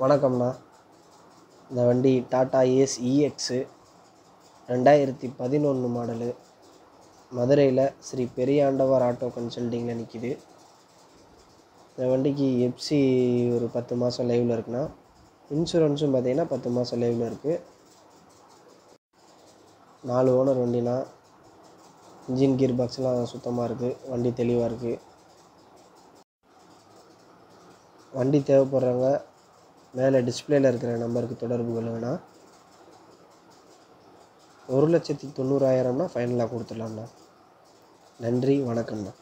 வணக்கம்ண்ணா இந்த வண்டி டாடா ஏஸ் இஎக்ஸு ரெண்டாயிரத்தி பதினொன்று மாடலு. மதுரையில் ஸ்ரீ பெரியாண்டவர் ஆட்டோ கன்சல்டிங்கில் நிற்கிது இந்த வண்டிக்கு எஃப்சி ஒரு பத்து மாதம் லைவில் இருக்குண்ணா. இன்சூரன்ஸும் பார்த்தீங்கன்னா பத்து மாதம் லைவில் இருக்குது நாலு ஓனர் வண்டிண்ணா. இன்ஜின் கியர் பாக்ஸ்லாம் சுத்தமாக இருக்குது வண்டி தெளிவாக இருக்குது வண்டி தேவைப்படுறவங்க மேலே டிஸ்பிளேயில் இருக்கிற நம்பருக்கு தொடர்பு கொள்ளுங்கண்ணா. ஒரு லட்சத்தி தொண்ணூறாயிரம்னா ஃபைனலாக கொடுத்துடலாம்ண்ணா. நன்றி வணக்கம்ண்ணா.